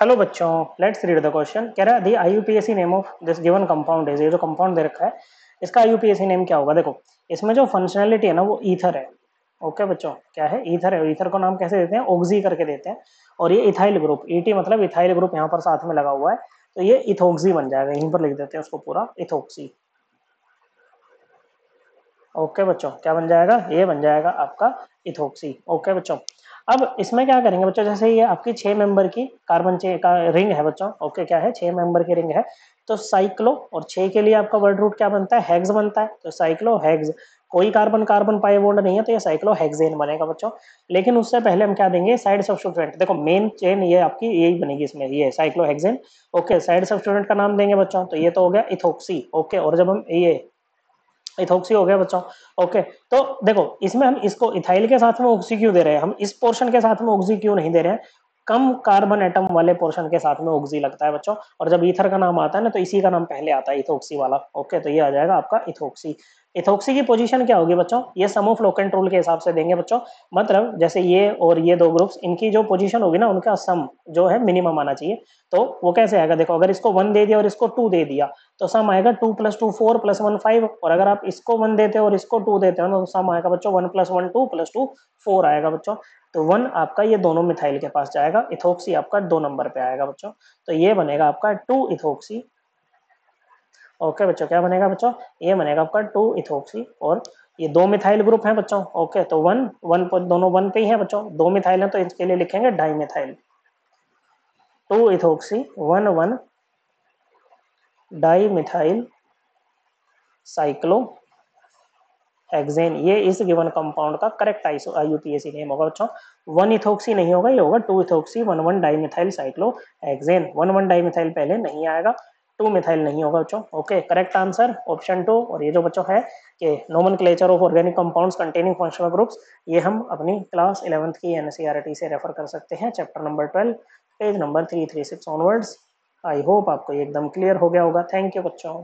Hello बच्चों. Let's read the question कह रहा है the IUPAC name of this given compound है ये जो कंपाउंड दे रखा है इसका आईयूपीएसी नेम क्या होगा? देखो इसमें जो फंक्शनैलिटी है ना वो ईथर है. ओके बच्चों क्या है? ईथर है. ईथर को नाम कैसे देते हैं? ऑक्सी करके देते हैं. और ये इथाइल ग्रुप ईटी मतलब इथाइल ग्रुप यहाँ पर साथ में लगा हुआ है. तो ये इथोक्सी बन जाएगा. यहीं पर लिख देते हैं उसको पूरा इथोक्सी ओके okay, बच्चों क्या बन जाएगा? ये बन जाएगा आपका इथोक्सी ओके okay, बच्चों अब इसमें क्या करेंगे बच्चों? जैसे ये आपकी छह मेंबर की कार्बन चे का रिंग है बच्चों। ओके क्या है? छह मेंबर की रिंग है। तो साइक्लो और छह के लिए आपका वर्ड रूट क्या बनता है? हेग्स बनता है। तो साइक्लो हेग्स कोई कार्बन कार्बन पाई बॉन्ड नहीं है तो ये साइक्लो हेक्सेन बनेगा बच्चों। लेकिन उससे पहले हम क्या देंगे? साइड सब्सटीट्यूएंट देखो मेन चेन ये आपकी यही बनेगी इसमें। ये cyclohexane okay side substituent का नाम देंगे बच्चों। तो ये तो हो गया इथोक्सी ओके और जब हम ये इथोक्सी हो गया बच्चों। ओके तो देखो, इसमें हम इसको इथाइल के साथ में ऑक्सी क्यों दे रहे हैं? हम इस पोर्शन के साथ में ऑक्सी क्यों नहीं दे रहे हैं? कम कार्बन एटम वाले पोर्शन के साथ में ऑक्सी लगता है बच्चों। और जब ईथर का नाम आता है ना तो इसी का नाम पहले आता है इथोक्सी वाला। ओके तो ये आ जाएगा आपका इथोक्सी इथोक्सी की पोजीशन क्या होगी बच्चों? ये सम ऑफ़ लोकेंट रूल के हिसाब से देंगे बच्चों। मतलब जैसे ये और ये दो ग्रुप्स इनकी जो पोजीशन होगी ना, उनका सम जो है मिनिमम आना चाहिए। तो वो कैसे आएगा? देखो, अगर इसको वन दे दिया और इसको टू दे दिया तो सम आएगा two plus two four plus one five और अगर आप इसको वन देते हो और इसको टू देते हो ना तो सम आएगा बच्चों one plus one two plus two four आएगा बच्चों। तो वन आपका ये दोनों मिथाइल के पास जाएगा इथोक्सी आपका दो नंबर पे आएगा बच्चों। तो ये बनेगा आपका टू इथोक्सी ओके बच्चों, क्या बनेगा बच्चों? ये बनेगा आपका टू इथोक्सी और ये दो मिथाइल ग्रुप है बच्चों। ओके तो वन वन दोनों वन पे ही है बच्चों। दो मिथाइल है तो इसके लिए लिखेंगे dimethyl two ethoxy one one dimethyl cyclohexane ये इस गिवन कंपाउंड का करेक्ट आईयूपीएसी नेम होगा, बच्चों। वन इथोक्सी नहीं होगा, ये होगा two ethoxy one one dimethyl cyclohexane one one dimethyl पहले नहीं आएगा टू मिथाइल नहीं होगा, बच्चों। Okay correct answer option two और ये जो बच्चों है कि nomenclature of organic compounds containing functional groups ये हम अपनी क्लास इलेवंथ की एनसीईआरटी से रेफर कर सकते हैं chapter number twelve page number three three six onwards I hope आपको एकदम क्लियर हो गया होगा। थैंक यू बच्चों।